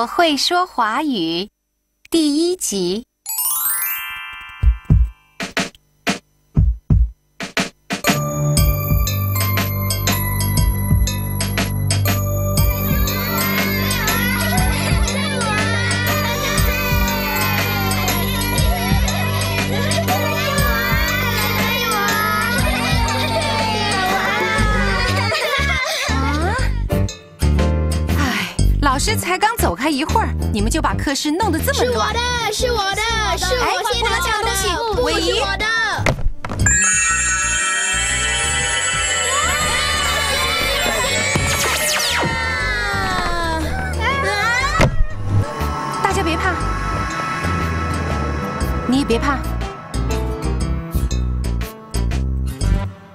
我会说华语，第一集。开一会儿，你们就把课室弄得这么乱是我。的，是我的，是哎我先拿到抢东西的，不伟仪是我的。啊大家别怕，你也别怕。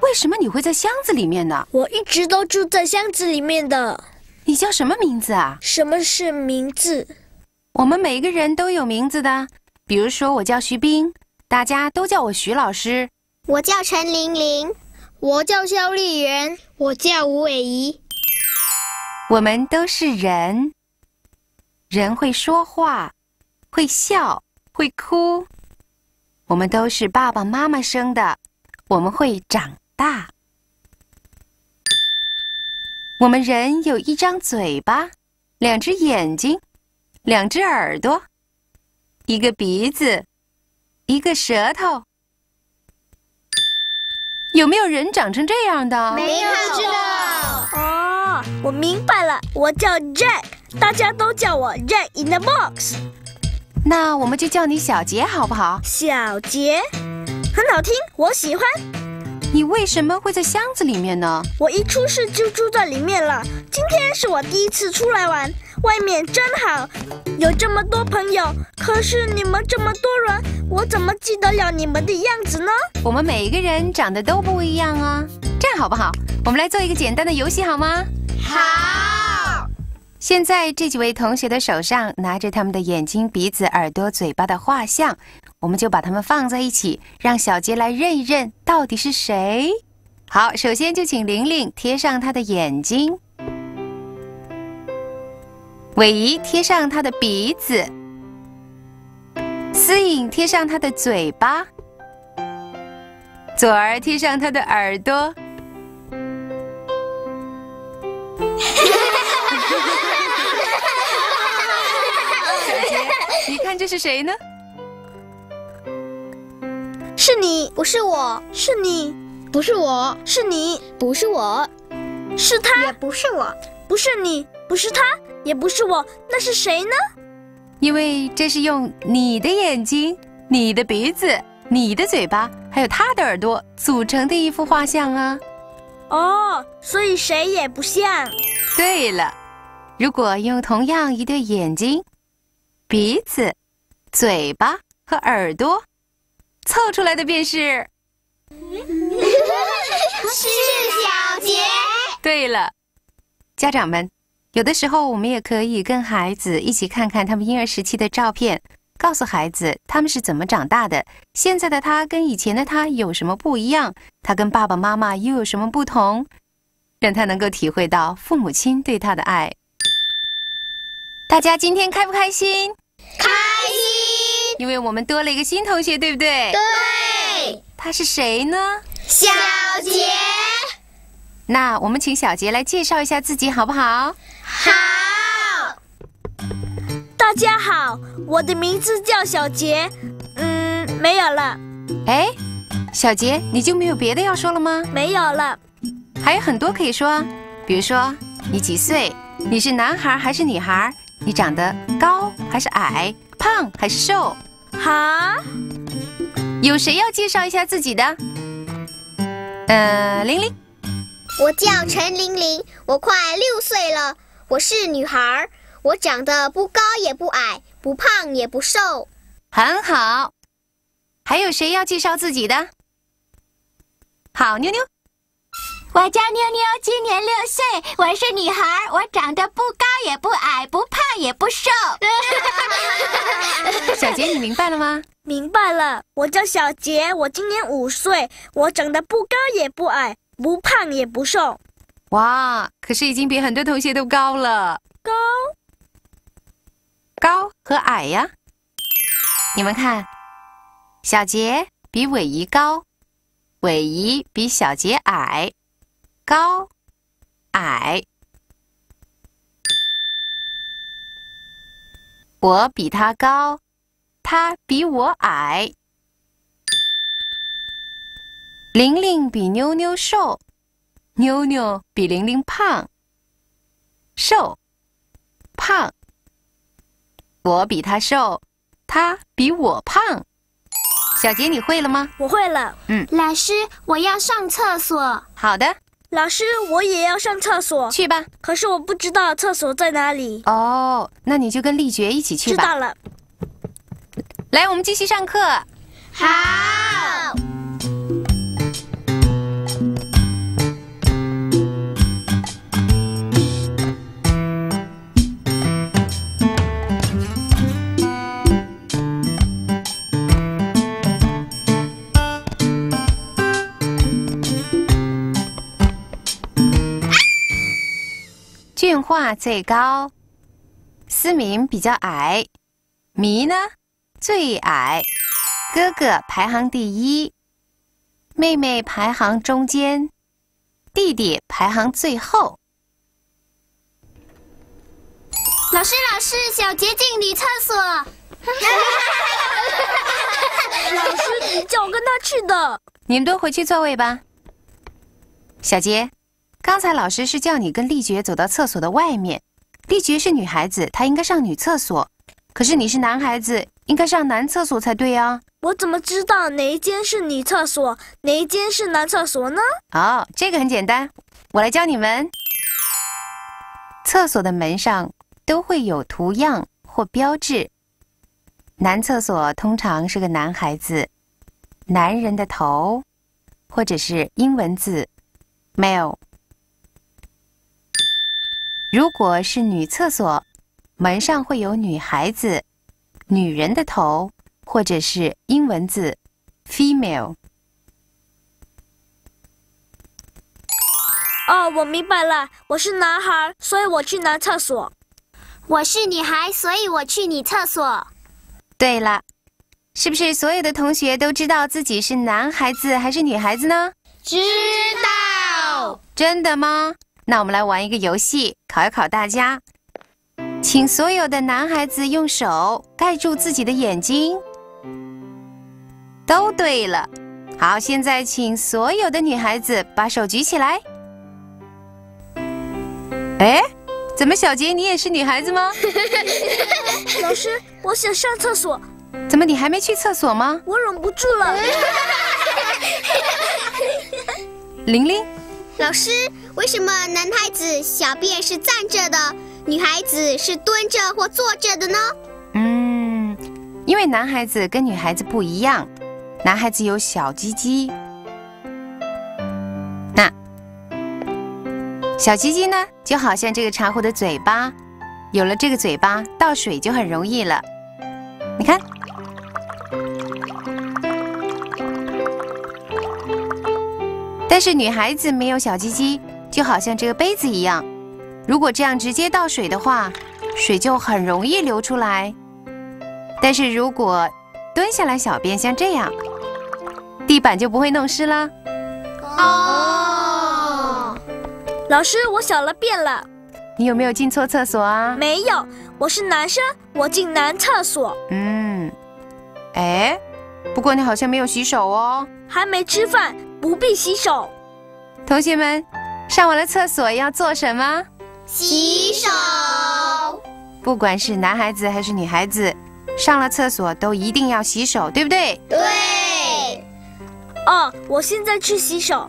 为什么你会在箱子里面呢？我一直都住在箱子里面的。你叫什么名字啊？什么是名字？我们每个人都有名字的，比如说我叫徐冰，大家都叫我徐老师。我叫陈玲玲，我叫肖丽媛，我叫吴伟仪。我们都是人，人会说话，会笑，会哭。我们都是爸爸妈妈生的，我们会长大。我们人有一张嘴巴，两只眼睛，两只耳朵，一个鼻子，一个舌头。有没有人长成这样的？没有知道。哦，我明白了，我叫 Jack，大家都叫我 Jack in the Box。那我们就叫你小杰好不好？小杰，很好听，我喜欢。你为什么会在箱子里面呢？我一出世就住在里面了。今天是我第一次出来玩，外面真好，有这么多朋友。可是你们这么多人，我怎么记得了你们的样子呢？我们每一个人长得都不一样啊，这样好不好？我们来做一个简单的游戏好吗？好，现在这几位同学的手上拿着他们的眼睛、鼻子、耳朵、嘴巴的画像，我们就把它们放在一起，让小杰来认一认到底是谁。好，首先就请玲玲贴上她的眼睛，伟仪贴上她的鼻子，思颖贴上她的嘴巴，左儿贴上她的耳朵。你看这是谁呢？是你，不是我，是你，不是我，是你，不是我，是他，也不是我，不是你，不是他，也不是我，那是谁呢？因为这是用你的眼睛、你的鼻子、你的嘴巴，还有他的耳朵组成的一幅画像啊。哦，所以谁也不像。对了，如果用同样一对眼睛、鼻子、嘴巴和耳朵凑出来的便是。是小杰。对了，家长们，有的时候我们也可以跟孩子一起看看他们婴儿时期的照片，告诉孩子他们是怎么长大的，现在的他跟以前的他有什么不一样，他跟爸爸妈妈又有什么不同，让他能够体会到父母亲对他的爱。大家今天开不开心？开心。因为我们多了一个新同学，对不对？对，他是谁呢？小杰。那我们请小杰来介绍一下自己，好不好？好，大家好，我的名字叫小杰。嗯，没有了，哎，小杰，你就没有别的要说了吗？没有了。还有很多可以说啊，比如说你几岁，你是男孩还是女孩，你长得高还是矮，胖还是瘦，哈，有谁要介绍一下自己的？呃，玲玲，我叫陈玲玲，我快六岁了，我是女孩儿，我长得不高也不矮，不胖也不瘦。很好。还有谁要介绍自己的？好，妞妞，我叫妞妞，今年六岁，我是女孩，我长得不高也不矮，不胖也不瘦。小杰，你明白了吗？明白了，我叫小杰，我今年五岁，我长得不高也不矮，不胖也不瘦。哇，可是已经比很多同学都高了。高，高和矮呀。你们看，小杰比伟仪高，伟仪比小杰矮，高矮。我比他高，他比我矮。玲玲比妞妞瘦，妞妞比玲玲胖。瘦，胖。我比他瘦，他比我胖。小杰，你会了吗？我会了。嗯老师，我要上厕所。好的，老师，我也要上厕所，去吧。可是我不知道厕所在哪里。哦，那你就跟丽觉一起去吧。知道了。来，我们继续上课。好。俊化最高，思明比较矮，迷呢最矮，哥哥排行第一，妹妹排行中间，弟弟排行最后。老师，老师，小杰进女厕所。老师，你叫我跟他去的。你们都回去座位吧。小杰，刚才老师是叫你跟丽觉走到厕所的外面。丽觉是女孩子，她应该上女厕所，可是你是男孩子，应该上男厕所才对啊。我怎么知道哪一间是女厕所，哪一间是男厕所呢？哦，这个很简单，我来教你们。厕所的门上都会有图样或标志。男厕所通常是个男孩子，男人的头，或者是英文字 male。如果是女厕所，门上会有女孩子，女人的头，或者是英文字 female。哦，我明白了，我是男孩，所以我去男厕所。我是女孩，所以我去女厕所。对了，是不是所有的同学都知道自己是男孩子还是女孩子呢？知道。真的吗？那我们来玩一个游戏，考一考大家。请所有的男孩子用手盖住自己的眼睛。都对了。好，现在请所有的女孩子把手举起来。哎，怎么小杰你也是女孩子吗？老师，我想上厕所，怎么你还没去厕所吗？我忍不住了。玲玲，老师，为什么男孩子小便是站着的，女孩子是蹲着或坐着的呢？嗯，因为男孩子跟女孩子不一样，男孩子有小鸡鸡，那小鸡鸡呢，就好像这个茶壶的嘴巴，有了这个嘴巴，倒水就很容易了。你看，但是女孩子没有小鸡鸡，就好像这个杯子一样，如果这样直接倒水的话，水就很容易流出来。但是如果蹲下来小便像这样，地板就不会弄湿了。哦，老师，我小了便了。你有没有进错厕所啊？没有，我是男生，我进男厕所。嗯，哎，不过你好像没有洗手哦。还没吃饭，不必洗手。同学们，上完了厕所要做什么？洗手。不管是男孩子还是女孩子，上了厕所都一定要洗手，对不对？对。哦，我现在去洗手。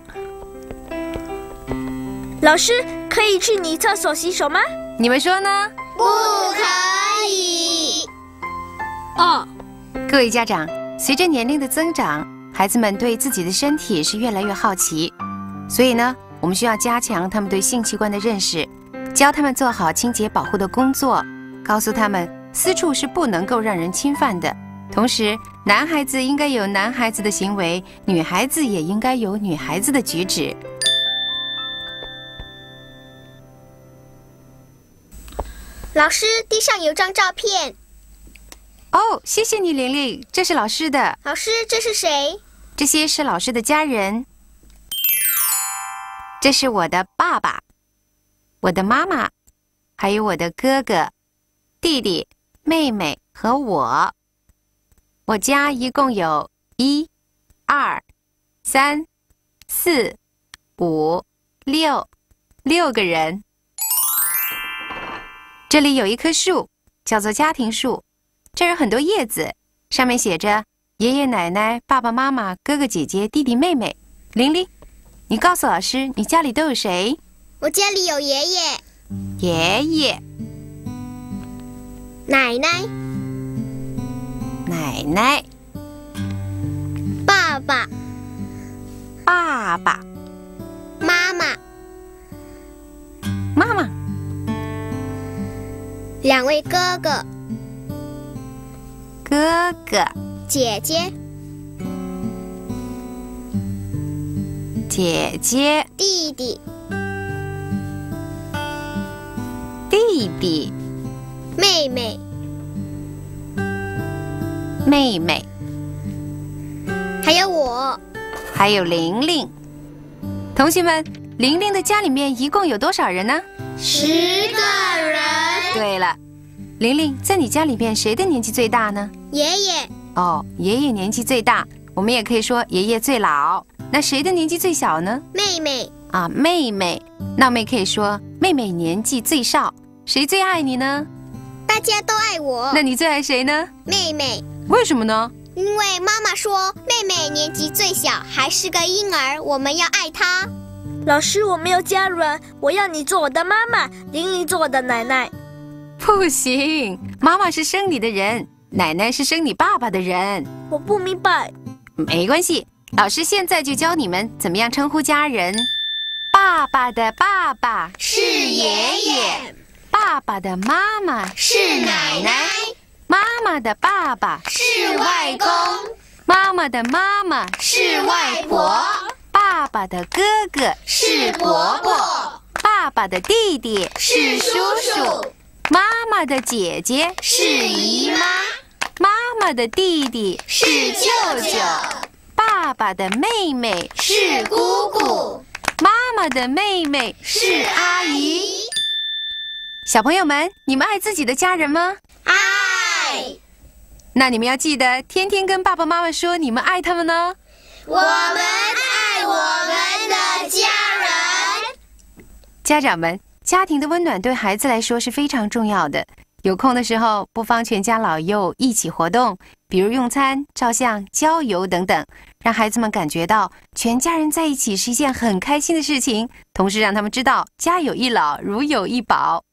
老师，可以去女厕所洗手吗？你们说呢？不可以。哦，各位家长，随着年龄的增长，孩子们对自己的身体是越来越好奇，所以呢，我们需要加强他们对性器官的认识，教他们做好清洁保护的工作，告诉他们私处是不能够让人侵犯的。同时，男孩子应该有男孩子的行为，女孩子也应该有女孩子的举止。老师，地上有张照片，哦，谢谢你，玲玲，这是老师的，老师，这是谁？这些是老师的家人。这是我的爸爸，我的妈妈，还有我的哥哥、弟弟、妹妹和我。我家一共有一、二、三、四、五、六，六个人。这里有一棵树，叫做家庭树，这儿有很多叶子，上面写着爷爷奶奶、爸爸妈妈、哥哥姐姐、弟弟妹妹。玲玲，你告诉老师，你家里都有谁？我家里有爷爷、爷爷、奶奶、奶奶、爸爸。爸爸。妈妈、妈妈、两位哥哥、哥哥、姐姐、姐姐、弟弟、弟弟、妹妹、妹妹，还有我。还有玲玲。同学们，玲玲的家里面一共有多少人呢？十个人。对了，玲玲，在你家里面谁的年纪最大呢？爷爷、哦，爷爷年纪最大，我们也可以说爷爷最老。那谁的年纪最小呢？妹妹、啊，妹妹。那我们也可以说妹妹年纪最少。谁最爱你呢？大家都爱我。那你最爱谁呢？妹妹，为什么呢？因为妈妈说妹妹年纪最小，还是个婴儿，我们要爱她。老师，我没有家人，我要你做我的妈妈，玲玲做我的奶奶。不行，妈妈是生你的人，奶奶是生你爸爸的人。我不明白。没关系，老师现在就教你们怎么样称呼家人。爸爸的爸爸。是爷爷，爸爸的妈妈。是奶奶，妈妈的爸爸。是外公，妈妈的妈妈。是外婆，爸爸的哥哥。是伯伯，爸爸的弟弟。是叔叔，妈妈的姐姐是姨妈，妈妈的弟弟是舅舅，爸爸的妹妹是姑姑，妈妈的妹妹是阿姨。小朋友们，你们爱自己的家人吗？爱，那你们要记得天天跟爸爸妈妈说你们爱他们呢。我们爱我们的家人。家长们，家庭的温暖对孩子来说是非常重要的。有空的时候，不妨全家老幼一起活动，比如用餐、照相、郊游等等，让孩子们感觉到全家人在一起是一件很开心的事情，同时让他们知道家有一老，如有一宝。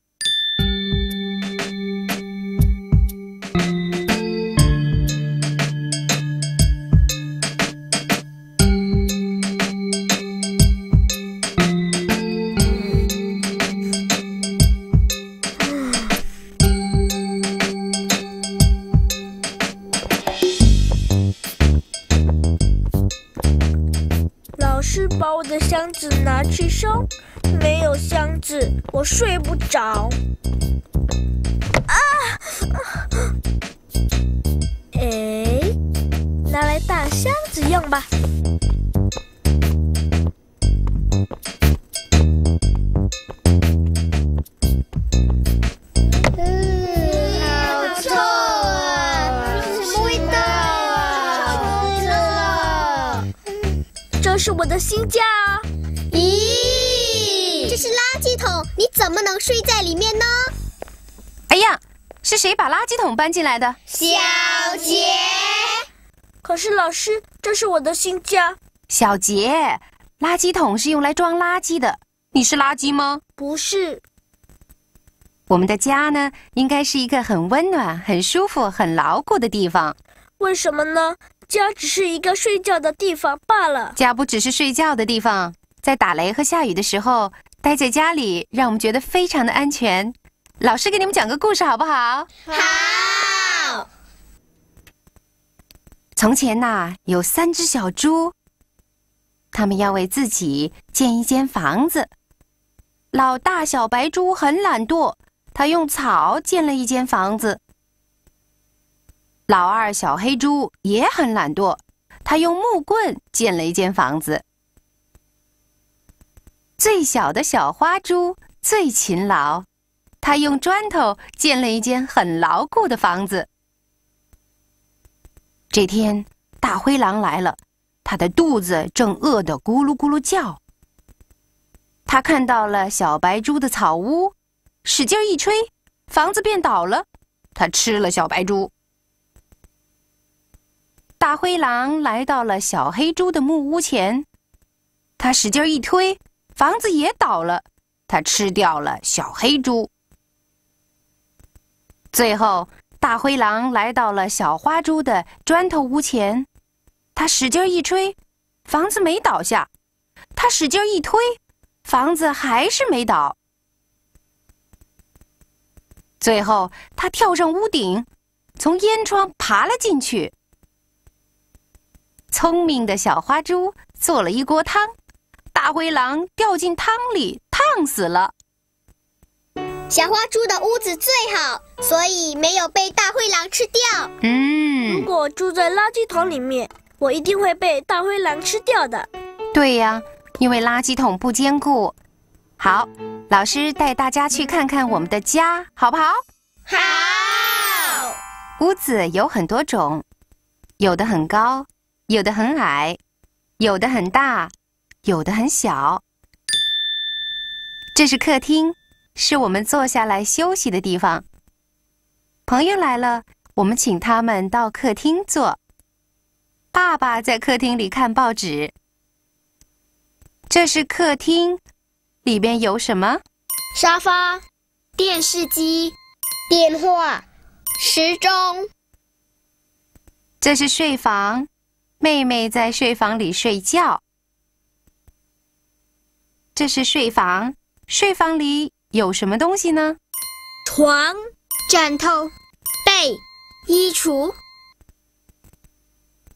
的箱子拿去收，没有箱子我睡不着。啊！哎，拿来大箱子用吧。是我的新家啊！咦，这是垃圾桶，你怎么能睡在里面呢？哎呀，是谁把垃圾桶搬进来的？小杰，可是老师，这是我的新家，小杰，垃圾桶是用来装垃圾的。你是垃圾吗？不是？我们的家呢，应该是一个很温暖、很舒服、很牢固的地方。为什么呢？家只是一个睡觉的地方罢了。家不只是睡觉的地方，在打雷和下雨的时候，待在家里让我们觉得非常的安全。老师给你们讲个故事好不好？好，从前呐、有三只小猪，他们要为自己建一间房子。老大小白猪很懒惰，他用草建了一间房子。老二小黑猪也很懒惰，他用木棍建了一间房子。最小的小花猪最勤劳，他用砖头建了一间很牢固的房子。这天，大灰狼来了，他的肚子正饿得咕噜咕噜叫。他看到了小白猪的草屋，使劲一吹，房子便倒了。他吃了小白猪。大灰狼来到了小黑猪的木屋前，他使劲一推，房子也倒了。他吃掉了小黑猪。最后，大灰狼来到了小花猪的砖头屋前，他使劲一吹，房子没倒下。他使劲一推，房子还是没倒。最后，他跳上屋顶，从烟窗爬了进去。聪明的小花猪做了一锅汤，大灰狼掉进汤里烫死了。小花猪的屋子最好，所以没有被大灰狼吃掉。嗯，如果住在垃圾桶里面，我一定会被大灰狼吃掉的。对呀，因为垃圾桶不坚固。好，老师带大家去看看我们的家，好不好？好，屋子有很多种，有的很高。有的很矮，有的很大，有的很小。这是客厅，是我们坐下来休息的地方。朋友来了，我们请他们到客厅坐。爸爸在客厅里看报纸。这是客厅，里边有什么？沙发、电视机、电话、时钟。这是睡房。妹妹在睡房里睡觉。这是睡房，睡房里有什么东西呢？床、枕头、被、衣橱。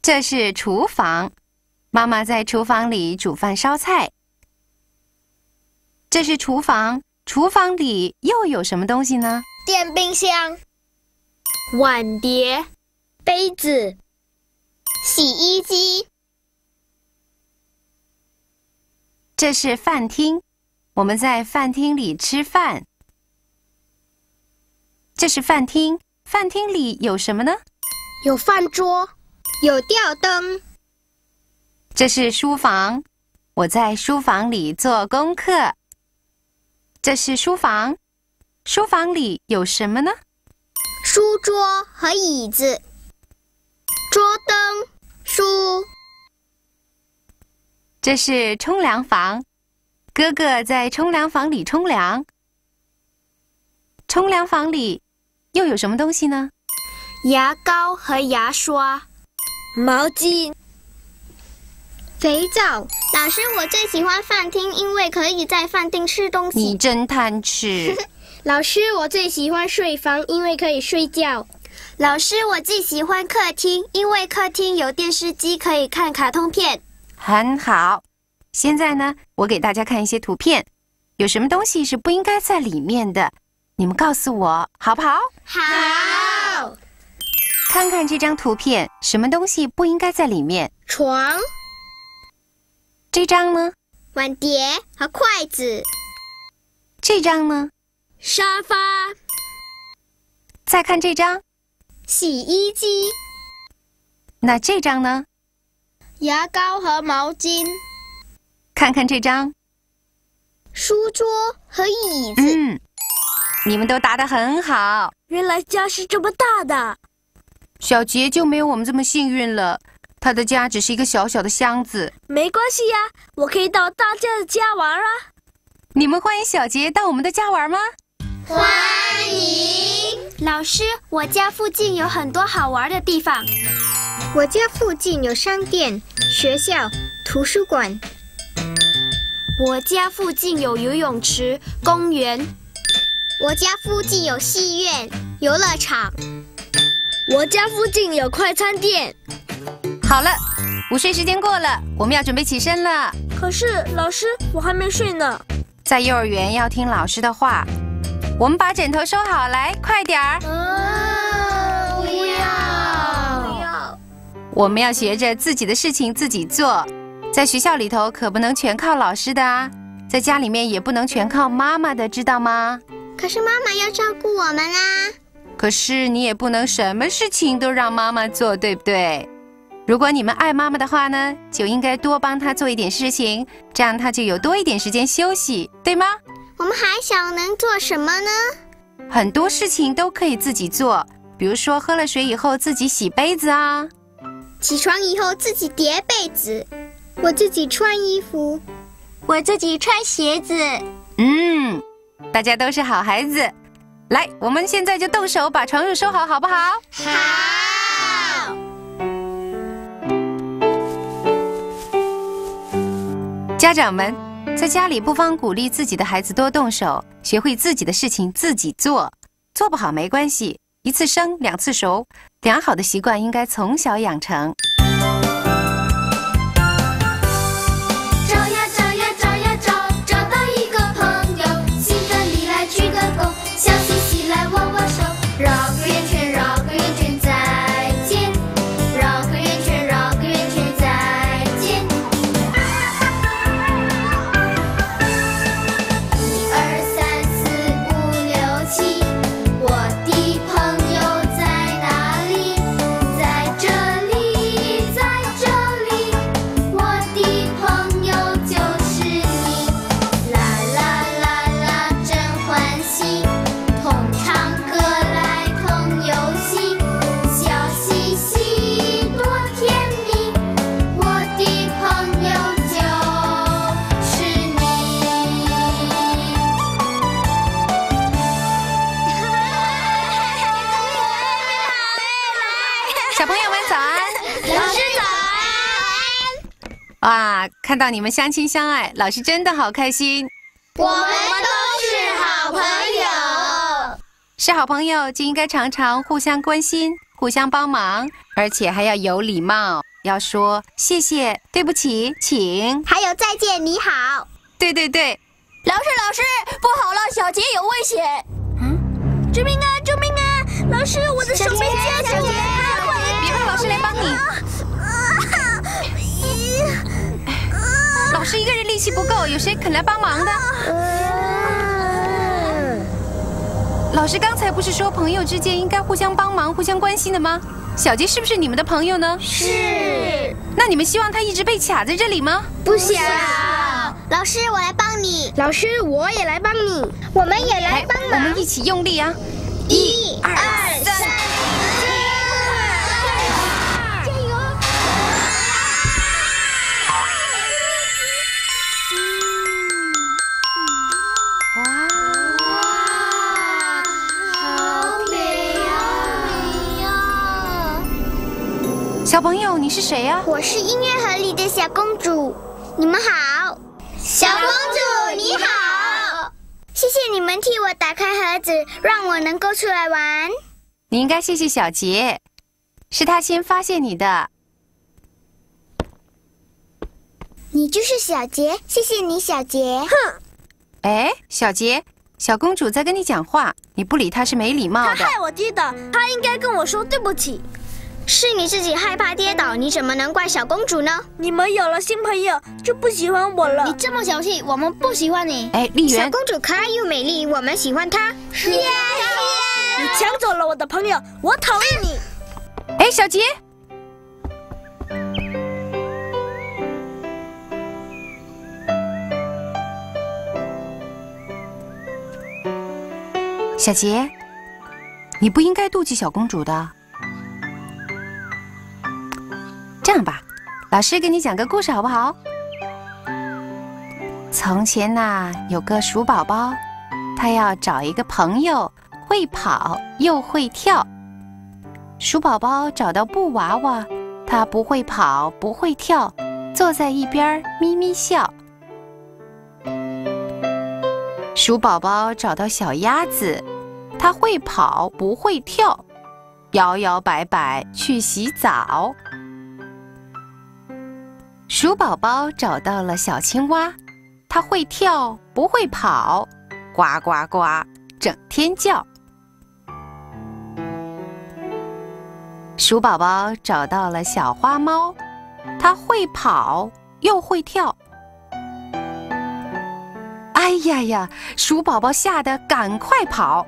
这是厨房，妈妈在厨房里煮饭烧菜。这是厨房，厨房里又有什么东西呢？电冰箱、碗碟、杯子。洗衣机。这是饭厅，我们在饭厅里吃饭。这是饭厅，饭厅里有什么呢？有饭桌，有吊灯。这是书房，我在书房里做功课。这是书房，书房里有什么呢？书桌和椅子，桌灯。书，这是冲凉房，哥哥在冲凉房里冲凉。冲凉房里又有什么东西呢？牙膏和牙刷，毛巾，肥皂。老师，我最喜欢饭厅，因为可以在饭厅吃东西。你真贪吃。老师，我最喜欢睡房，因为可以睡觉。老师，我最喜欢客厅，因为客厅有电视机，可以看卡通片。很好，现在呢，我给大家看一些图片，有什么东西是不应该在里面的？你们告诉我好不好？好。看看这张图片，什么东西不应该在里面？床。这张呢？碗碟和筷子。这张呢？沙发。再看这张。洗衣机，那这张呢？牙膏和毛巾。看看这张，书桌和椅子。嗯，你们都答得很好。原来家是这么大的。小杰就没有我们这么幸运了，他的家只是一个小小的箱子。没关系呀，我可以到大家的家玩啊。你们欢迎小杰到我们的家玩吗？欢迎老师，我家附近有很多好玩的地方。我家附近有商店、学校、图书馆。我家附近有游泳池、公园。我家附近有戏院、游乐场。我家附近有快餐店。好了，午睡时间过了，我们要准备起身了。可是老师，我还没睡呢。在幼儿园要听老师的话。我们把枕头收好，来，快点儿！不要。我们要学着自己的事情自己做，在学校里头可不能全靠老师的啊，在家里面也不能全靠妈妈的，知道吗？可是妈妈要照顾我们啊。可是你也不能什么事情都让妈妈做，对不对？如果你们爱妈妈的话呢，就应该多帮她做一点事情，这样她就有多一点时间休息，对吗？我们还想，能做什么呢？很多事情都可以自己做，比如说喝了水以后自己洗杯子啊，起床以后自己叠被子，我自己穿衣服，我自己穿鞋子。嗯，大家都是好孩子。来，我们现在就动手把床褥收好，好不好？好。家长们，在家里不妨鼓励自己的孩子多动手，学会自己的事情自己做。做不好没关系，一次生两次熟，良好的习惯应该从小养成。看到你们相亲相爱，老师真的好开心。我们都是好朋友。是好朋友就应该常常互相关心、互相帮忙，而且还要有礼貌，要说谢谢、对不起、请。还有再见，你好。对对对，老师，老师，不好了，小杰有危险！嗯救命啊！救命啊！老师，我的手被夹住了！别怕老师来帮你。老师一个人力气不够，有谁肯来帮忙的？老师刚才不是说朋友之间应该互相帮忙、互相关心的吗？小杰是不是你们的朋友呢？是。那你们希望他一直被卡在这里吗？不想。老师，我来帮你。老师，我也来帮你。我们也来帮我。们一起用力啊！一二小朋友，你是谁呀、我是音乐盒里的小公主，你们好。小公主你好，谢谢你们替我打开盒子，让我能够出来玩。你应该谢谢小杰，是他先发现你的。你就是小杰，谢谢你，小杰。哼哎，小杰，小公主在跟你讲话，你不理她是没礼貌的。他害我跌倒，她应该跟我说对不起。是你自己害怕跌倒，你怎么能怪小公主呢？你们有了新朋友就不喜欢我了。你这么小气，我们不喜欢你。哎，丽媛，小公主可爱又美丽，我们喜欢她。是呀，你抢走了我的朋友，我讨厌你。哎，小杰，小杰，你不应该妒忌小公主的。这样吧，老师给你讲个故事好不好？从前呐，有个鼠宝宝，他要找一个朋友，会跑又会跳。鼠宝宝找到布娃娃，它不会跑，不会跳，坐在一边咪咪笑。鼠宝宝找到小鸭子，它会跑，不会跳，摇摇摆摆去洗澡。鼠宝宝找到了小青蛙，它会跳，不会跑，呱呱呱，整天叫。鼠宝宝找到了小花猫，它会跑又会跳。哎呀呀！鼠宝宝吓得赶快跑。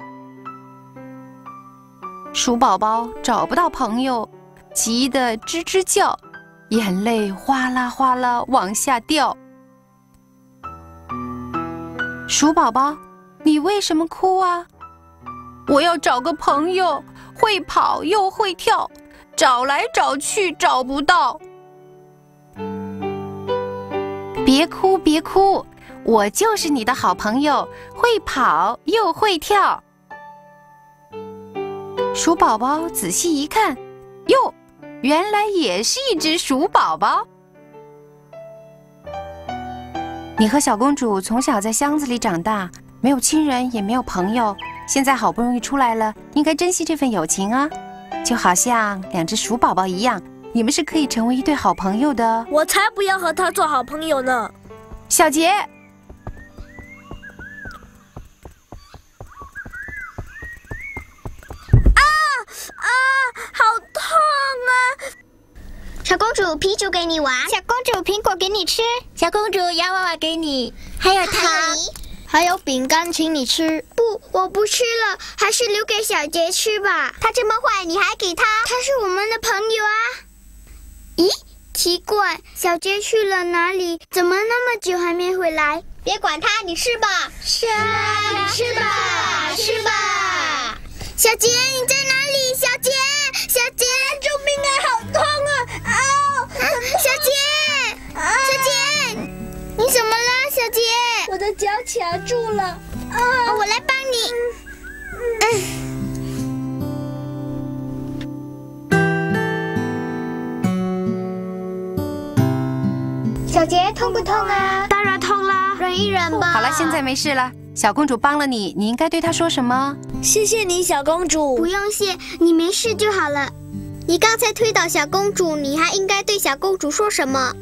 鼠宝宝找不到朋友，急得吱吱叫，眼泪哗啦哗啦往下掉。鼠宝宝，你为什么哭啊？我要找个朋友，会跑又会跳，找来找去找不到。别哭，别哭，我就是你的好朋友，会跑又会跳。鼠宝宝仔细一看，哟，原来也是一只鼠宝宝。你和小公主从小在箱子里长大，没有亲人，也没有朋友，现在好不容易出来了，应该珍惜这份友情啊！就好像两只鼠宝宝一样，你们是可以成为一对好朋友的。我才不要和他做好朋友呢！小杰，好痛啊！小公主，啤酒给你玩。小公主，苹果给你吃。小公主，洋娃娃给你，还有糖，还有饼干，请你吃。不，我不吃了，还是留给小杰吃吧。他这么坏，你还给他？他是我们的朋友啊。咦，奇怪，小杰去了哪里？怎么那么久还没回来？别管他，你吃吧。是啊，你吃吧，吃吧。小杰，你在哪里？小杰，小杰，救命啊！好痛啊！啊！小杰，小杰，你怎么了，小杰？我的脚卡住了。啊！我来帮你。嗯小杰，痛不痛啊？当然痛啦！忍一忍吧。好了，现在没事了。小公主帮了你，你应该对她说什么？谢谢你，小公主。不用谢，你没事就好了。你刚才推倒小公主，你还应该对小公主说什么？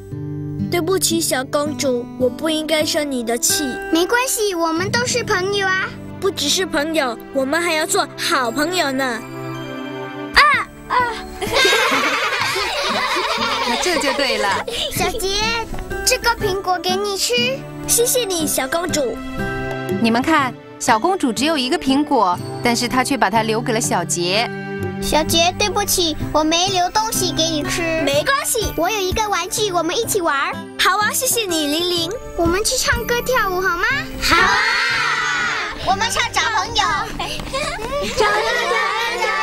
对不起，小公主，我不应该生你的气。没关系，我们都是朋友啊。不只是朋友，我们还要做好朋友呢。啊 啊那这就对了。小杰，这个苹果给你吃。谢谢你，小公主。你们看，小公主只有一个苹果，但是她却把它留给了小杰。小杰，对不起，我没留东西给你吃。没关系，我有一个玩具，我们一起玩。好啊，谢谢你，玲玲。我们去唱歌跳舞好吗？好啊，我们唱找朋友。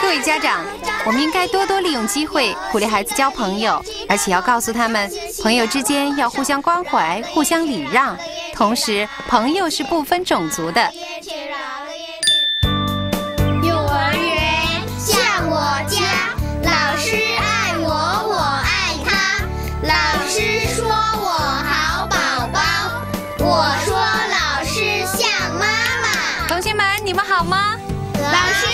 各位家长，我们应该多多利用机会鼓励孩子交朋友，而且要告诉他们，朋友之间要互相关怀、互相礼让，同时朋友是不分种族的。幼儿园像我家，老师爱我，我爱他。老师说我好宝宝，我说老师像妈妈。同学们，你们好吗？老师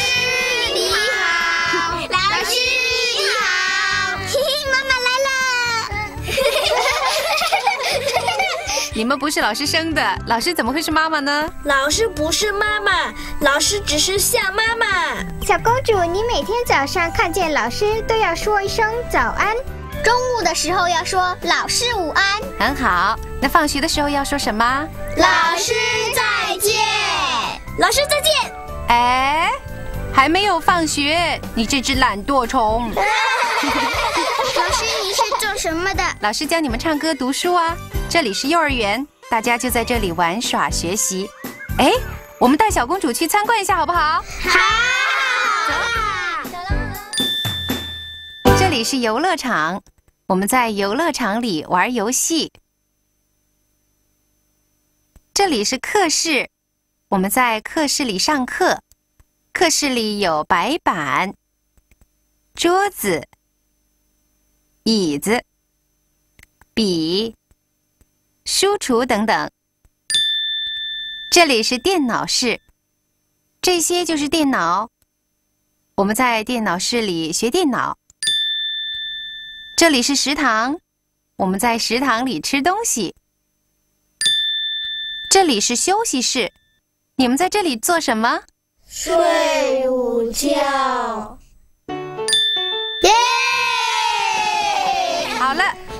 你们不是老师生的，老师怎么会是妈妈呢？老师不是妈妈，老师只是像妈妈。小公主，你每天早上看见老师都要说一声早安，中午的时候要说老师午安，很好。那放学的时候要说什么？老师再见。老师再见。哎，还没有放学，你这只懒惰虫！老师，你是做什么的？老师教你们唱歌、读书啊。这里是幼儿园，大家就在这里玩耍学习。哎，我们带小公主去参观一下好不好？好。走啦这里是游乐场，我们在游乐场里玩游戏。这里是课室，我们在课室里上课。课室里有白板、桌子、椅子、笔、书橱等等。这里是电脑室，这些就是电脑。我们在电脑室里学电脑。这里是食堂，我们在食堂里吃东西。这里是休息室，你们在这里做什么？睡午觉。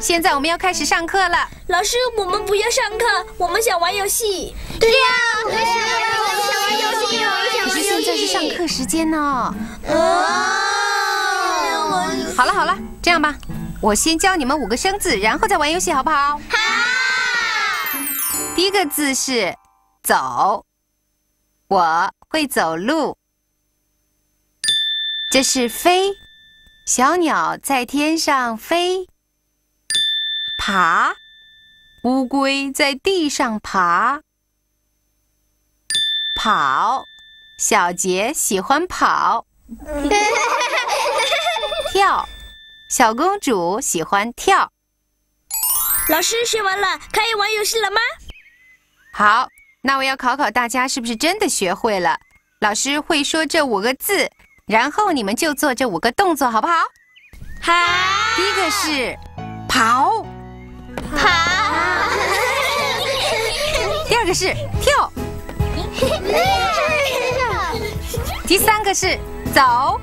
现在我们要开始上课了。老师，我们不要上课，我们想玩游戏。对呀，我想玩游戏，我想可是现在是上课时间呢。哦，好了好了，这样吧，我先教你们五个生字，然后再玩游戏，好不好？好。第一个字是走，我会走路。这是飞，小鸟在天上飞。爬，乌龟在地上爬。跑，小杰喜欢跑。跳，小公主喜欢跳。老师学完了，可以玩游戏了吗？好，那我要考考大家是不是真的学会了。老师会说这五个字，然后你们就做这五个动作，好不好？好。第一个是跑，跑。个是跳，第三个是走，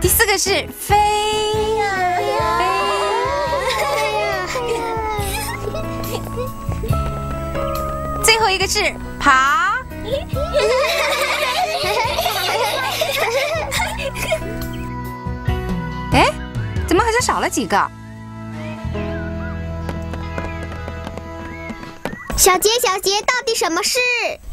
第四个是飞，最后一个是爬。哎，怎么好像少了几个？小杰，小杰，到底什么事？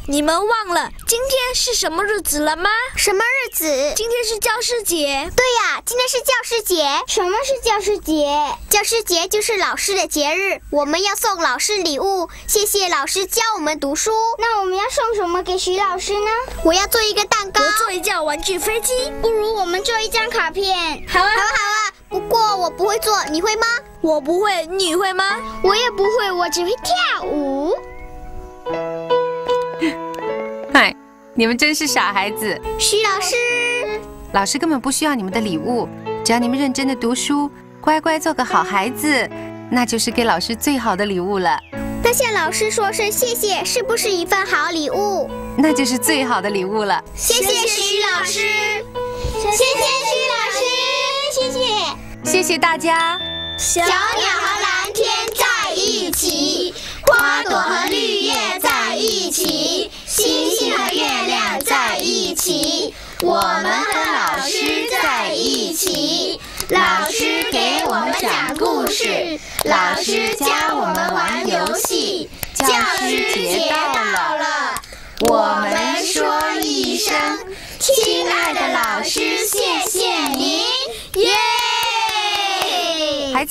你们忘了今天是什么日子了吗？什么日子？今天是教师节。对呀，今天是教师节。什么是教师节？教师节就是老师的节日，我们要送老师礼物，谢谢老师教我们读书。那我们要送什么给徐老师呢？我要做一个蛋糕，我做一架玩具飞机。不如我们做一张卡片。好啊，好啊，好啊。不过我不会做，你会吗？我不会，你会吗？我也不会，我只会跳舞。嗨，你们真是傻孩子！徐老师，老师根本不需要你们的礼物，只要你们认真的读书，乖乖做个好孩子，那就是给老师最好的礼物了。那向老师说声谢谢，是不是一份好礼物？那就是最好的礼物了。谢谢徐老师，谢谢徐老师，谢谢，谢谢大家。小鸟和蓝天在一起，花朵和绿叶在一起，星星和月亮在一起，我们和老师在一起。老师给我们讲故事，老师教我们玩游戏。教师节到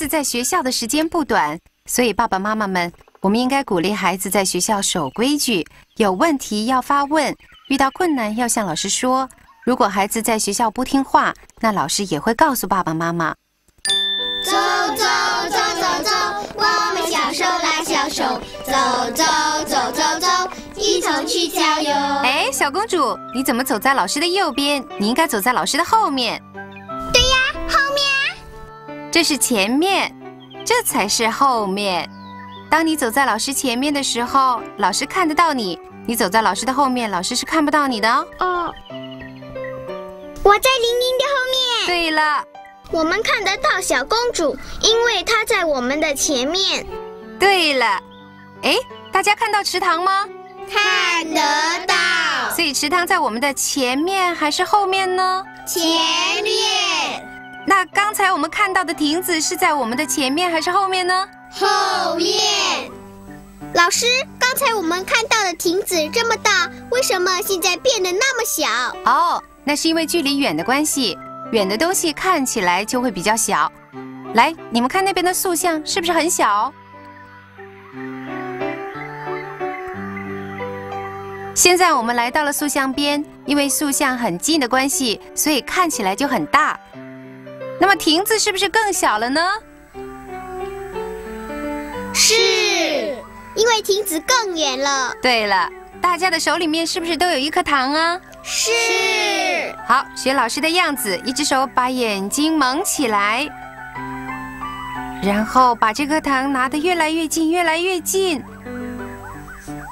在学校的时间不短，所以爸爸妈妈们，我们应该鼓励孩子在学校守规矩，有问题要发问，遇到困难要向老师说。如果孩子在学校不听话，那老师也会告诉爸爸妈妈。走走走走走，我们小手拉小手，走走走走走，一同去郊游。哎，小公主，你怎么走在老师的右边？你应该走在老师的后面。对呀，后面。这是前面，这才是后面。当你走在老师前面的时候，老师看得到你；你走在老师的后面，老师是看不到你的哦。哦，我在玲玲的后面。对了，我们看得到小公主，因为她在我们的前面。对了，哎，大家看到池塘吗？看得到所以池塘在我们的前面还是后面呢？前面那刚才我们看到的亭子是在我们的前面还是后面呢？后面。老师，刚才我们看到的亭子这么大，为什么现在变得那么小？哦，那是因为距离远的关系，远的东西看起来就会比较小。来，你们看那边的塑像是不是很小？现在我们来到了塑像边，因为塑像很近的关系，所以看起来就很大。那么亭子是不是更小了呢？是，因为亭子更远了。对了，大家的手里面是不是都有一颗糖啊？是，好，学老师的样子，一只手把眼睛蒙起来，然后把这颗糖拿得越来越近，越来越近。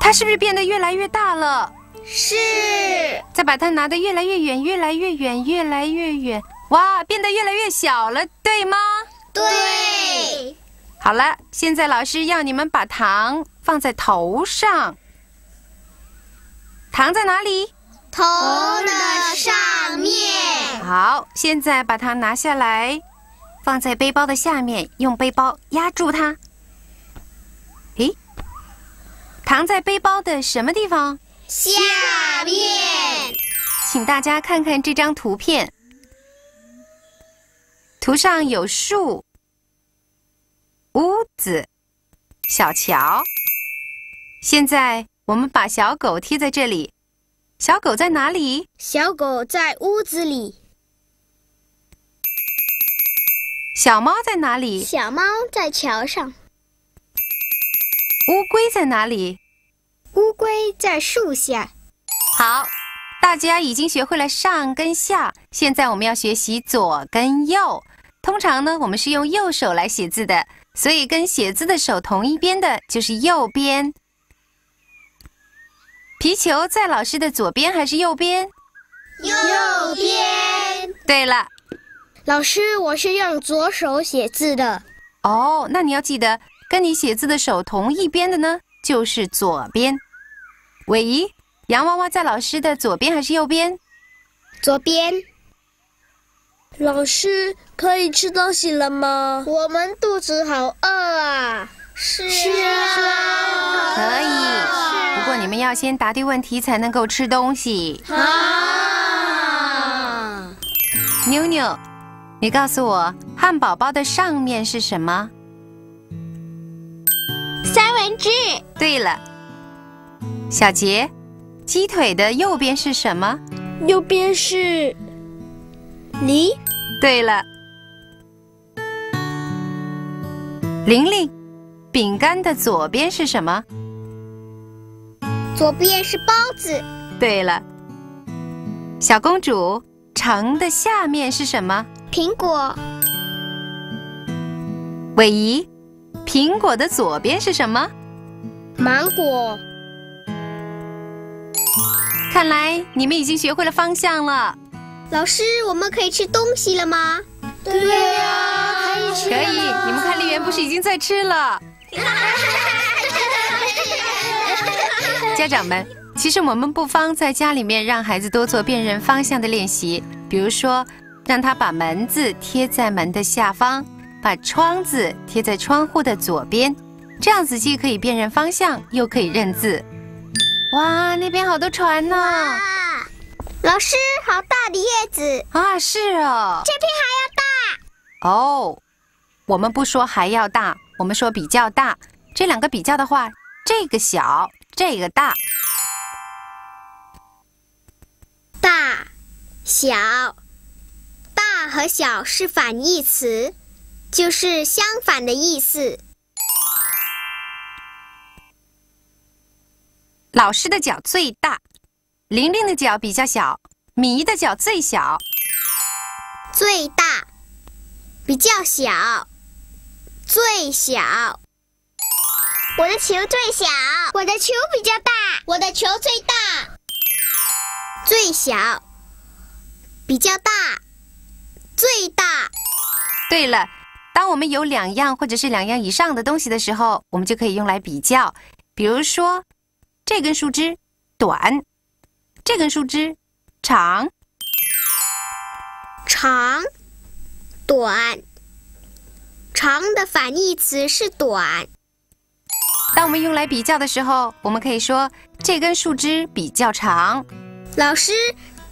它是不是变得越来越大了？是，再把它拿得越来越远，越来越远，越来越远。哇，变得越来越小了，对吗？对，好了，现在老师要你们把糖放在头上。糖在哪里？头的上面，好，现在把它拿下来，放在背包的下面，用背包压住它。诶，糖在背包的什么地方？下面，请大家看看这张图片，图上有树、屋子、小桥。现在我们把小狗贴在这里，小狗在哪里？小狗在屋子里，小猫在哪里？小猫在桥上，乌龟在哪里？乌龟在树下。好，大家已经学会了上跟下，现在我们要学习左跟右。通常呢，我们是用右手来写字的，所以跟写字的手同一边的就是右边。皮球在老师的左边还是右边？右边，对了，老师，我是用左手写字的。哦，那你要记得，跟你写字的手同一边的呢，就是左边。伟仪，洋娃娃在老师的左边还是右边？左边，老师，可以吃东西了吗？我们肚子好饿啊！是啊可以，不过你们要先答对问题才能够吃东西。啊，妞妞，你告诉我，汉堡包的上面是什么？三文治，对了，小杰，鸡腿的右边是什么？右边是梨，对了，玲玲，饼干的左边是什么？左边是包子，对了，小公主，橙的下面是什么？苹果，伟仪，苹果的左边是什么？芒果。看来你们已经学会了方向了。老师，我们可以吃东西了吗？对呀，可以吃可以，你们看丽媛不是已经在吃了？家长们，其实我们不妨在家里面让孩子多做辨认方向的练习，比如说，让他把门字贴在门的下方，把窗子贴在窗户的左边，这样子既可以辨认方向，又可以认字。哇，那边好多船呢！啊，老师，好大的叶子，啊，是哦。这片还要大。哦，我们不说还要大，我们说比较大。这两个比较的话，这个小，这个大。大、小，大和小是反义词，就是相反的意思。老师的脚最大，玲玲的脚比较小，米的脚最小。最大，比较小，最小。我的球最小，我的球比较大，我的球最大，最小，比较大，最大。对了，当我们有两样或者是两样以上的东西的时候，我们就可以用来比较。比如说，这根树枝短，这根树枝长。长、短，长的反义词是短。当我们用来比较的时候，我们可以说这根树枝比较长。老师，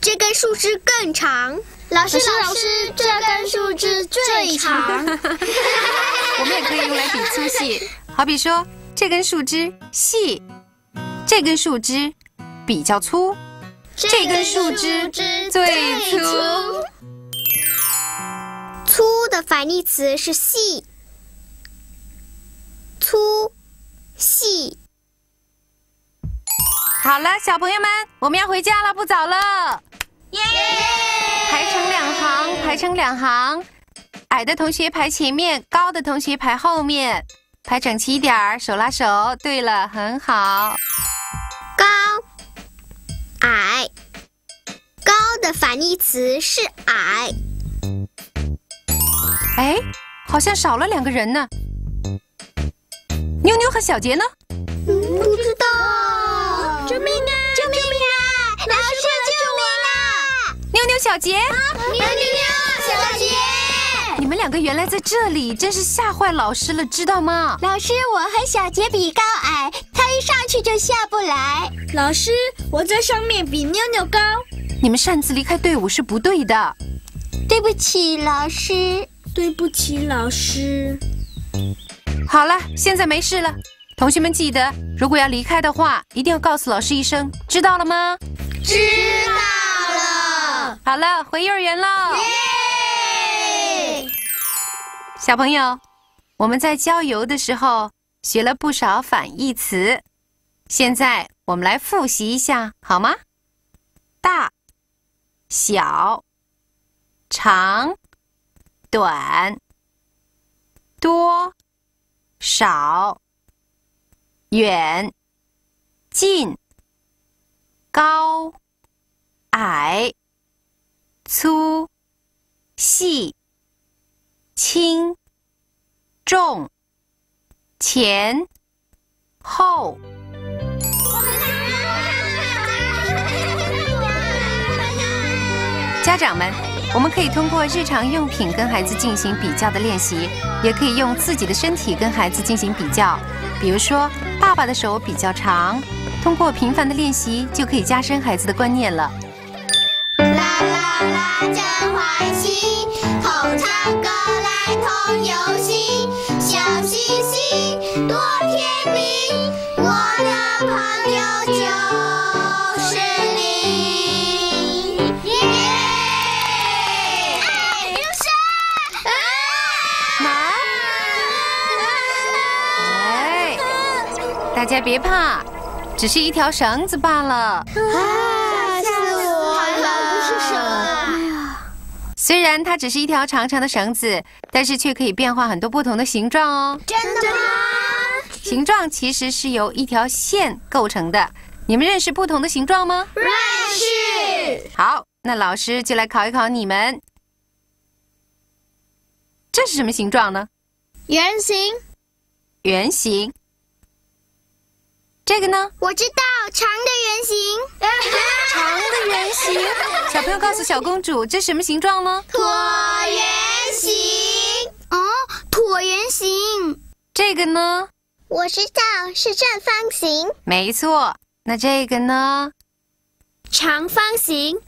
这根树枝更长。老师老师老师，这根树枝最长，我们也可以用来比粗细，好比说这根树枝细，这根树枝比较粗，这根树枝最粗。粗的反义词是细，粗、细。好了，小朋友们，我们要回家了，不早了。耶！排成两行，排成两行，矮的同学排前面，高的同学排后面，排整齐一点儿，手拉手。对了，很好。高、矮，高的反义词是矮，哎，好像少了两个人呢。妞妞和小杰呢？不知道，救命啊！救命啊！老师救命啊！妞妞、小杰，妞妞妞，小杰，你们两个原来在这里，真是吓坏老师了，知道吗？老师，我和小杰比高矮，他一上去就下不来。老师，我在上面比妞妞高。你们擅自离开队伍是不对的。对不起，老师。对不起，老师。好了，现在没事了。同学们记得，如果要离开的话，一定要告诉老师一声，知道了吗？知道了。好了，回幼儿园喽。耶！小朋友，我们在郊游的时候学了不少反义词，现在我们来复习一下，好吗？大、小、长、短、多、少、远、近、高、矮、粗、细。轻、重、前、后。家长们，我们可以通过日常用品跟孩子进行比较的练习，也可以用自己的身体跟孩子进行比较。比如说，爸爸的手比较长，通过频繁的练习就可以加深孩子的观念了。啦啦啦，真欢喜，同唱歌大家别怕，只是一条绳子罢了。啊！吓死我了！不是绳啊！虽然它只是一条长长的绳子，但是却可以变化很多不同的形状哦。真的吗？形状其实是由一条线构成的。你们认识不同的形状吗？认识。好，那老师就来考一考你们。这是什么形状呢？圆形，圆形。这个呢？我知道，长的圆形。长的圆形。小朋友告诉小公主，这什么形状呢？椭圆形。哦，椭圆形。这个呢？我知道，是正方形。没错。那这个呢？长方形。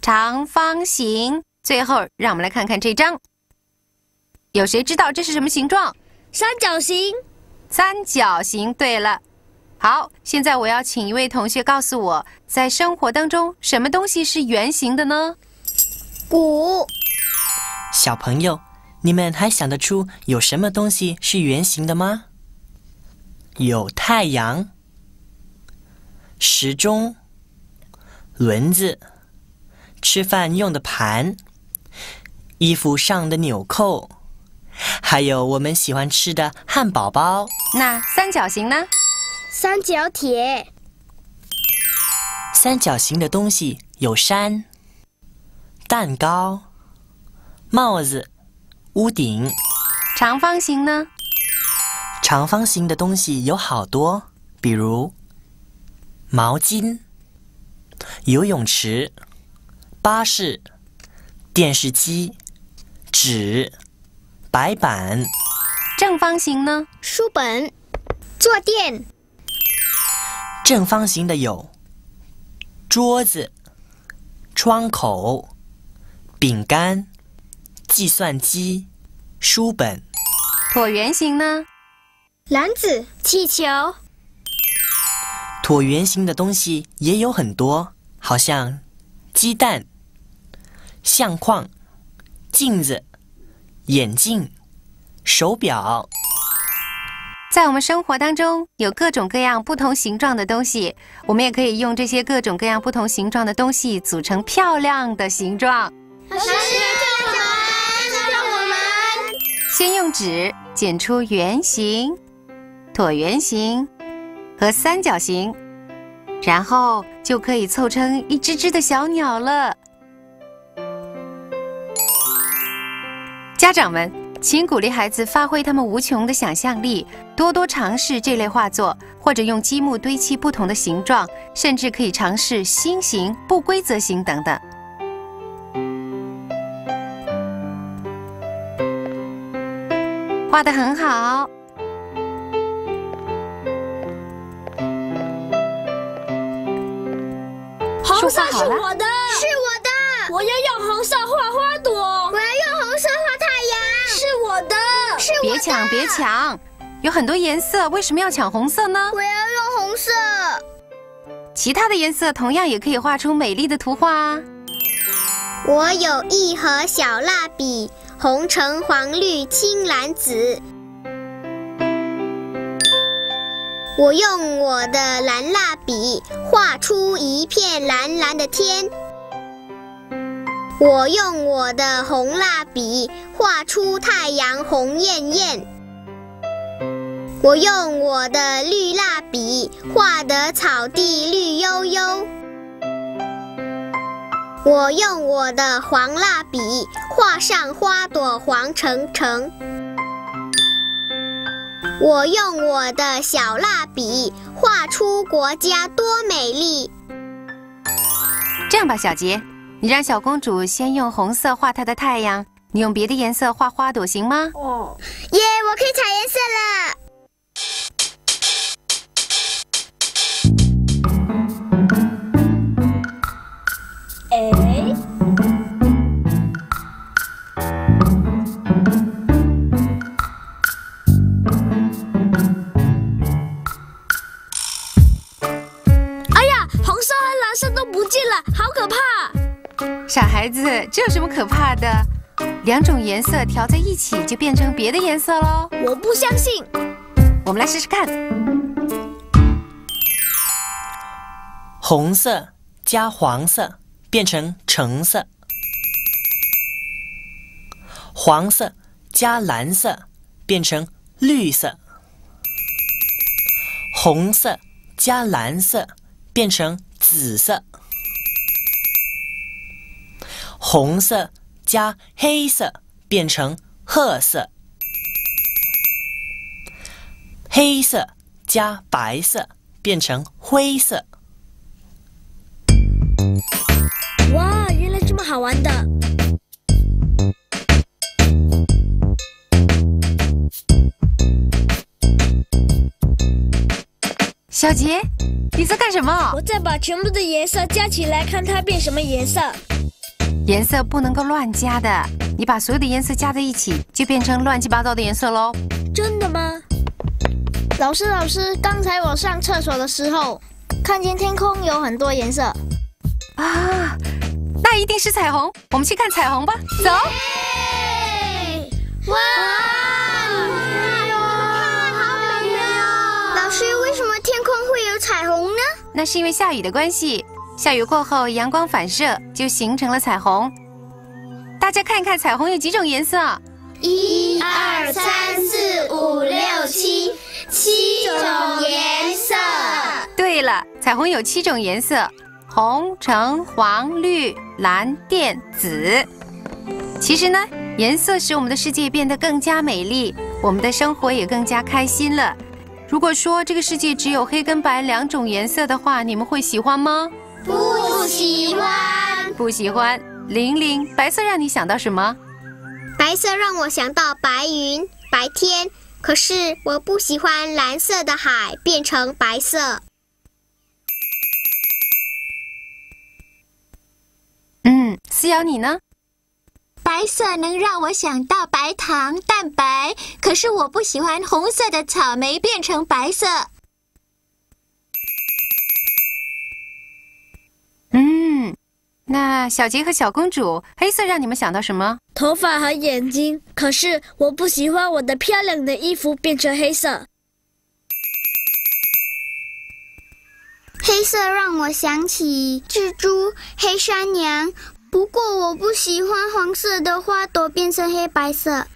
长方形。最后，让我们来看看这张。有谁知道这是什么形状？三角形。三角形。对了。好，现在我要请一位同学告诉我，在生活当中，什么东西是圆形的呢？鼓。小朋友，你们还想得出有什么东西是圆形的吗？有太阳、时钟、轮子、吃饭用的盘、衣服上的纽扣，还有我们喜欢吃的汉堡包。那三角形呢？三角铁。三角形的东西有山、蛋糕、帽子、屋顶。长方形呢？长方形的东西有好多，比如毛巾、游泳池、巴士、电视机、纸、白板。正方形呢？书本、坐垫。正方形的有桌子、窗口、饼干、计算机、书本。椭圆形呢？篮子、气球。椭圆形的东西也有很多，好像鸡蛋、相框、镜子、眼镜、手表。在我们生活当中，有各种各样不同形状的东西，我们也可以用这些各种各样不同形状的东西组成漂亮的形状。老师，让我们，让我们。先用纸剪出圆形、椭圆形和三角形，然后就可以凑成一只只的小鸟了。家长们，请鼓励孩子发挥他们无穷的想象力，多多尝试这类画作，或者用积木堆砌不同的形状，甚至可以尝试心形、不规则形等等。画得很好，红色是我的，是我的，我要用红色画花朵我，要用红色画太阳，是我的。是我的。别抢，别抢，有很多颜色，为什么要抢红色呢？我要用红色。其他的颜色同样也可以画出美丽的图画啊。我有一盒小蜡笔，红橙黄绿青蓝紫。我用我的蓝蜡笔画出一片蓝蓝的天。我用我的红蜡笔画出太阳红艳艳。我用我的绿蜡笔画得草地绿油油。我用我的黄蜡笔画上花朵黄澄澄。我用我的小蜡笔画出国家多美丽。这样吧，小杰，你让小公主先用红色画她的太阳，你用别的颜色画花朵，行吗？哦，耶我可以踩颜色了。哎，哎呀，红色和蓝色都不见了，好可怕！傻孩子，这有什么可怕的？两种颜色调在一起就变成别的颜色喽。我不相信。我们来试试看。红色加黄色变成橙色，黄色加蓝色变成绿色，红色加蓝色变成紫色，红色加黑色变成褐色，黑色加白色变成灰色。哇，原来这么好玩的！小杰，你在干什么我？再把全部的颜色加起来，看它变什么颜色。颜色不能够乱加的，你把所有的颜色加在一起，就变成乱七八糟的颜色喽。真的吗？老师，老师，刚才我上厕所的时候，看见天空有很多颜色。啊，那一定是彩虹。我们去看彩虹吧，走。哇！好美哦！老师，为什么天空会有彩虹呢？那是因为下雨的关系，下雨过后阳光反射就形成了彩虹。大家看一看彩虹有几种颜色？一二三四五六七，七种颜色。对了，彩虹有七种颜色：红、橙、黄、绿、蓝、靛、紫。其实呢，颜色使我们的世界变得更加美丽，我们的生活也更加开心了。如果说这个世界只有黑跟白两种颜色的话，你们会喜欢吗？不喜欢。不喜欢。玲玲，白色让你想到什么？白色让我想到白云、白天，可是我不喜欢蓝色的海变成白色。嗯，思瑶你呢？白色能让我想到白糖、蛋白，可是我不喜欢红色的草莓变成白色。嗯，那小杰和小公主，黑色让你们想到什么？头发和眼睛，可是我不喜欢我的漂亮的衣服变成黑色。黑色让我想起蜘蛛、黑山羊，不过我不喜欢黄色的花朵变成黑白色。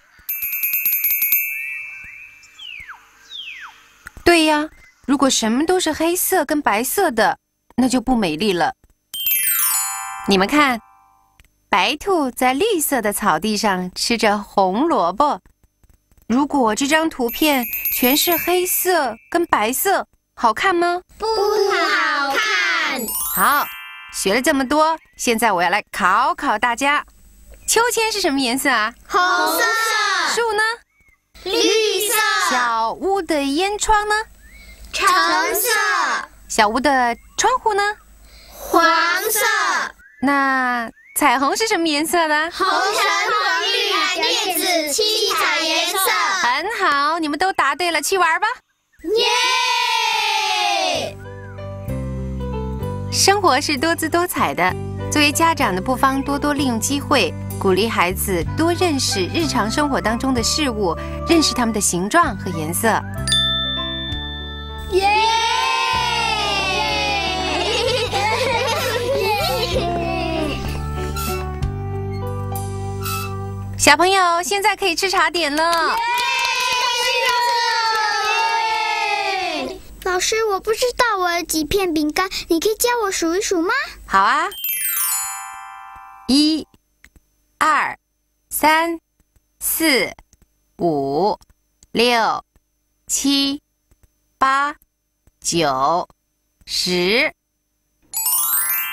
对呀，如果什么都是黑色跟白色的，那就不美丽了。你们看，白兔在绿色的草地上吃着红萝卜。如果这张图片全是黑色跟白色，好看吗？不好看。好，学了这么多，现在我要来考考大家：秋千是什么颜色啊？红色、树呢？绿色、小屋的烟窗呢？橙色、小屋的窗户呢？黄色、那彩虹是什么颜色的？红橙黄绿蓝靛紫七彩颜色。很好，你们都答对了，去玩吧。耶！生活是多姿多彩的，作为家长的不妨多多利用机会，鼓励孩子多认识日常生活当中的事物，认识它们的形状和颜色。耶！小朋友，现在可以吃茶点了。老师，我不知道我有几片饼干，你可以教我数一数吗？好啊，一、二、三、四、五、六、七、八、九、十。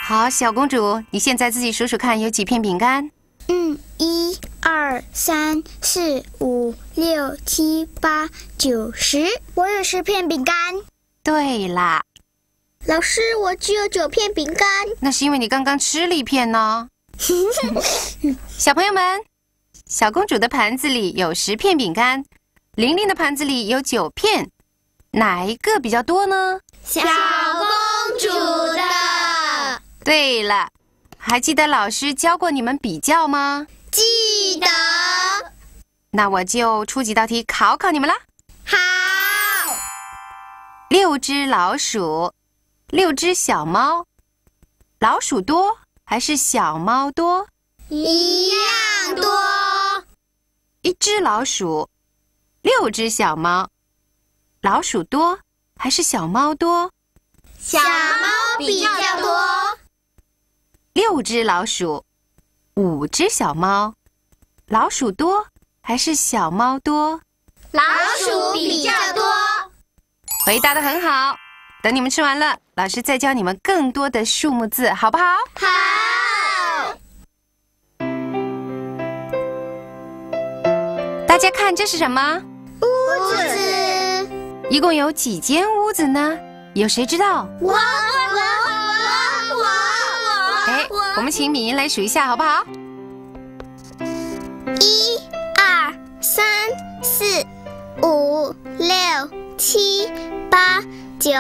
好，小公主，你现在自己数数看，有几片饼干？嗯，一、二、三、四、五、六、七、八、九、十，我有十片饼干。对啦，老师，我只有九片饼干。那是因为你刚刚吃了一片呢。小朋友们，小公主的盘子里有十片饼干，玲玲的盘子里有九片，哪一个比较多呢？小公主的。对了，还记得老师教过你们比较吗？记得。那我就出几道题考考你们啦。好。六只老鼠，六只小猫，老鼠多还是小猫多？一样多。一只老鼠，六只小猫，老鼠多还是小猫多？小猫比较多。六只老鼠，五只小猫，老鼠多还是小猫多？老鼠比较多。回答的很好，等你们吃完了，老师再教你们更多的数目字，好不好？好。大家看，这是什么？屋子。一共有几间屋子呢？有谁知道？我我。们请敏英来数一下，好不好？一、二、三、四、五、六、七、八、九、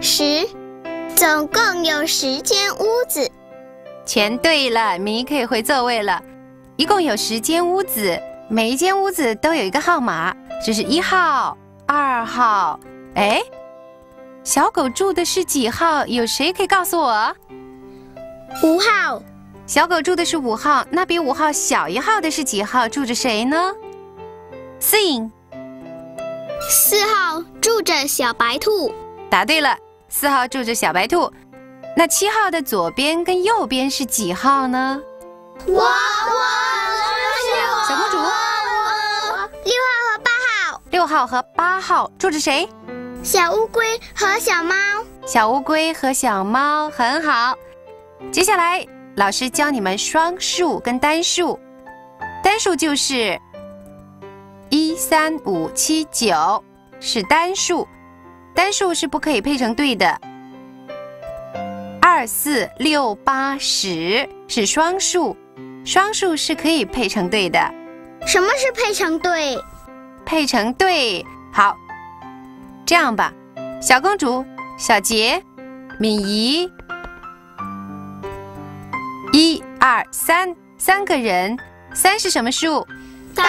十，总共有十间屋子。全对了，敏英可以回座位了。一共有十间屋子，每一间屋子都有一个号码，这是一号、二号。哎，小狗住的是几号？有谁可以告诉我？五号。小狗住的是五号，那比五号小一号的是几号？住着谁呢？Sing。四号住着小白兔。答对了，四号住着小白兔。那七号的左边跟右边是几号呢？我我我小公主。六号和八号。六号和八号住着谁？小乌龟和小猫。小乌龟和小猫很好。接下来，老师教你们双数跟单数。单数就是一、三、五、七、九是单数，单数是不可以配成对的。二、四、六、八、十是双数，双数是可以配成对的。什么是配成对？配成对，好，这样吧，小公主、小杰、敏仪，一二三，三个人，三是什么数？单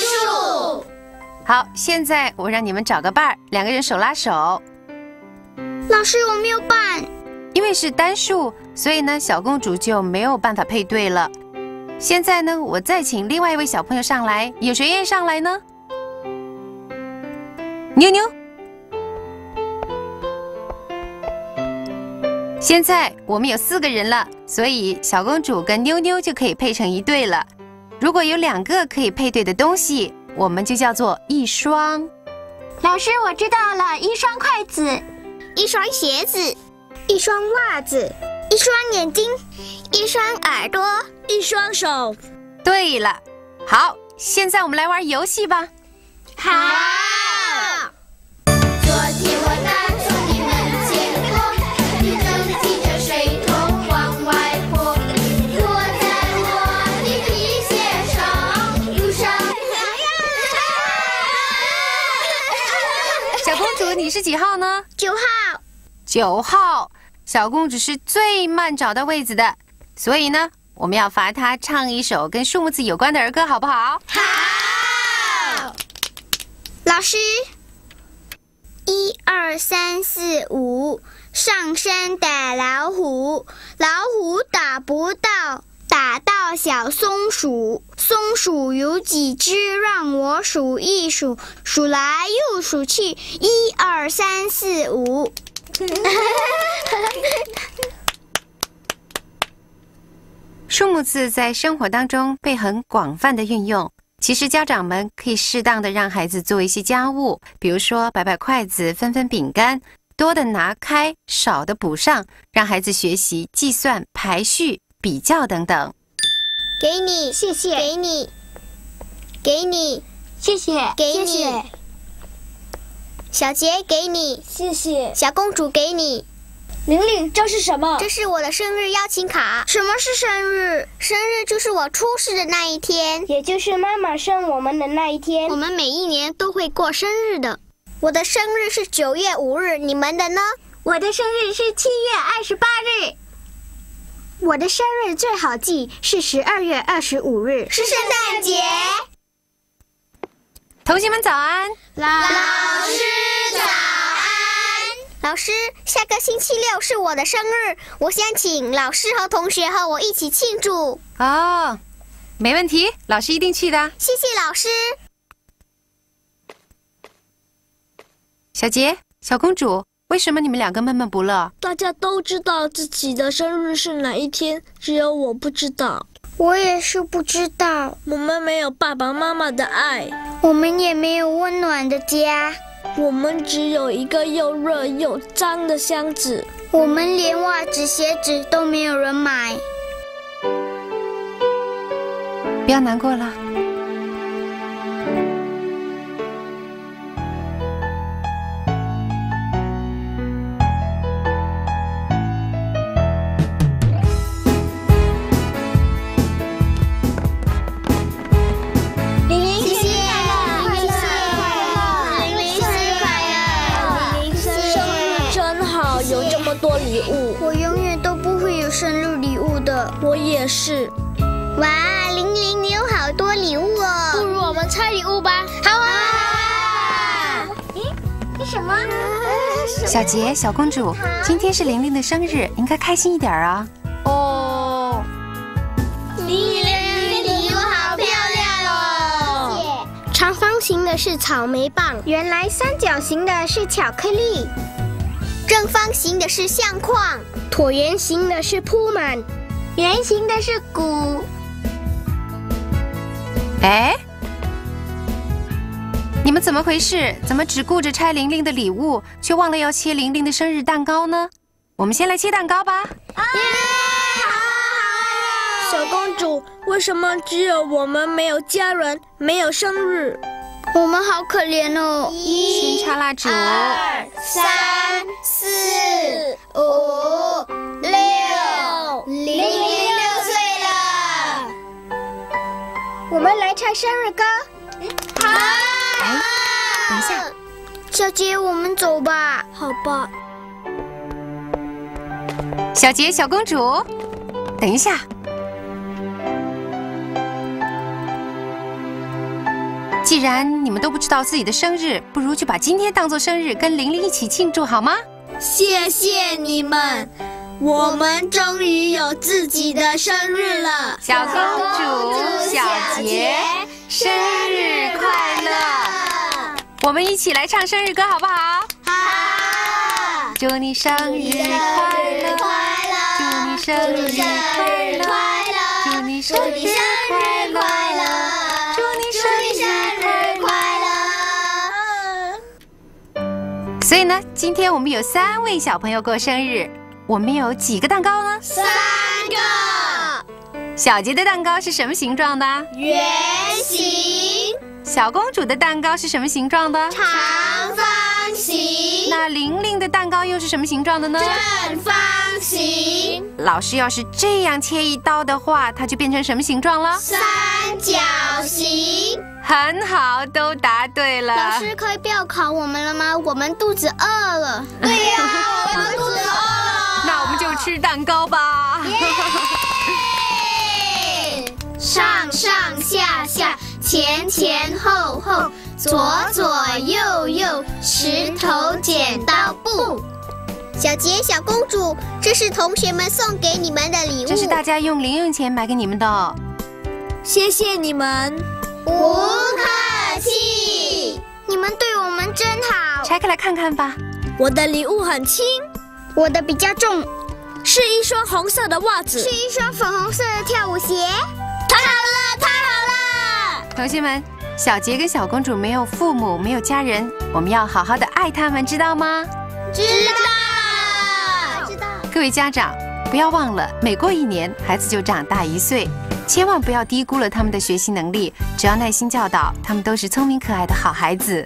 数。好，现在我让你们找个伴儿，两个人手拉手。老师，我没有伴。因为是单数，所以呢，小公主就没有办法配对了。现在呢，我再请另外一位小朋友上来，有谁愿意上来呢？妞妞。现在我们有四个人了，所以小公主跟妞妞就可以配成一对了。如果有两个可以配对的东西，我们就叫做一双。老师，我知道了，一双筷子，一双鞋子，一双袜子，一双眼睛，一双耳朵，一双手。对了，好，现在我们来玩游戏吧。好。你是几号呢？九号。九号。小公主是最慢找到位子的，所以呢，我们要罚她唱一首跟数目字有关的儿歌，好不好？好。老师，一二三四五，上山打老虎，老虎打不到，打到小松鼠。松鼠有几只？让我数一数，数来又数去，一二三四五。数目字在生活当中被很广泛的运用。其实家长们可以适当的让孩子做一些家务，比如说摆摆筷子、分分饼干，多的拿开，少的补上，让孩子学习计算、排序、比较等等。给你，谢谢，给你，给你，谢谢，给你。小杰，给你，谢谢。小公主，给你。玲玲，这是什么？这是我的生日邀请卡。什么是生日？生日就是我出世的那一天，也就是妈妈生我们的那一天。我们每一年都会过生日的。我的生日是九月五日，你们的呢？我的生日是七月二十八日。我的生日最好记是十二月二十五日，是圣诞节。同学们早安，老师早安。老师，下个星期六是我的生日，我想请老师和同学和我一起庆祝。哦，没问题，老师一定去的。谢谢老师。小杰，小公主，为什么你们两个闷闷不乐？大家都知道自己的生日是哪一天，只有我不知道。我也是不知道。我们没有爸爸妈妈的爱，我们也没有温暖的家，我们只有一个又热又脏的箱子。我们连袜子、鞋子都没有人买。不要难过了。也是。哇，玲玲，你有好多礼物哦！不如我们拆礼物吧。好啊！是什么？小杰，小公主，今天是玲玲的生日，应该开心一点啊。哦，玲玲的礼物好漂亮哦！长方形的是草莓棒，原来三角形的是巧克力，正方形的是相框，椭圆形的是铺满，圆形的是鼓。哎，你们怎么回事？怎么只顾着拆玲玲的礼物，却忘了要切玲玲的生日蛋糕呢？我们先来切蛋糕吧。小公主，为什么只有我们没有家人，没有生日？我们好可怜哦！先插蜡烛。二三四五们来唱生日歌。好，哎，等一下，小杰，我们走吧。好吧，小杰，小公主，等一下。既然你们都不知道自己的生日，不如就把今天当做生日，跟玲玲一起庆祝好吗？谢谢你们，我们终于有自己的生日了。小公主、小杰，生日快乐！我们一起来唱生日歌好不好？好，祝你生日快乐！祝你生日祝你生日快乐，祝你生日快乐，祝你生日快乐。所以呢，今天我们有三位小朋友过生日，我们有几个蛋糕呢？三个小杰的蛋糕是什么形状的？圆形、小公主的蛋糕是什么形状的？长方形、那玲玲的蛋糕又是什么形状的呢？正方形、老师要是这样切一刀的话，它就变成什么形状了？三角形。很好，都答对了。老师可以不要考我们了吗？我们肚子饿了。对呀、我们肚子饿就吃蛋糕吧。上上下下，前前后后，左左右右，石头剪刀布。小杰、小公主，这是同学们送给你们的礼物。这是大家用零用钱买给你们的哦。谢谢你们。不客气。你们对我们真好。拆开来看看吧。我的礼物很轻，我的比较重，是一双红色的袜子是。一双粉红色的跳舞鞋。太好了，太好了！同学们，小杰跟小公主没有父母，没有家人，我们要好好的爱他们，知道吗？知道。知道。各位家长，不要忘了，每过一年，孩子就长大一岁，千万不要低估了他们的学习能力。只要耐心教导，他们都是聪明可爱的好孩子。